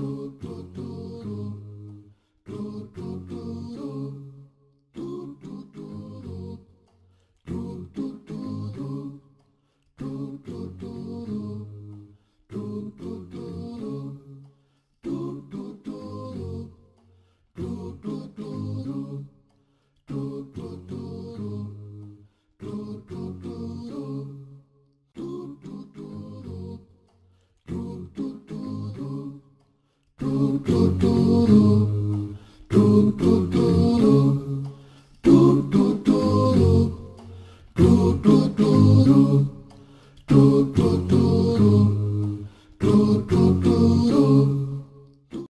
do. do do